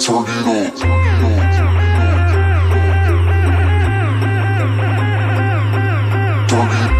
Turn it on.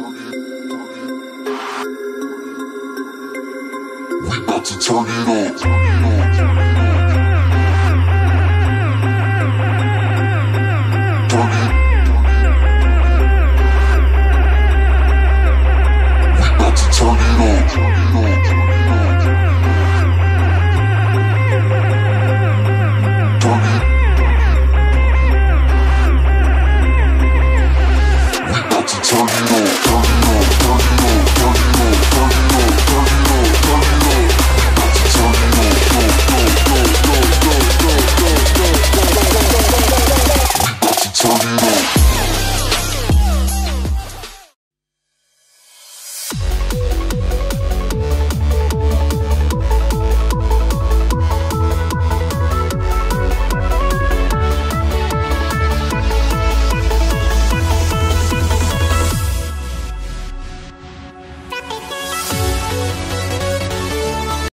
We got to turn it up.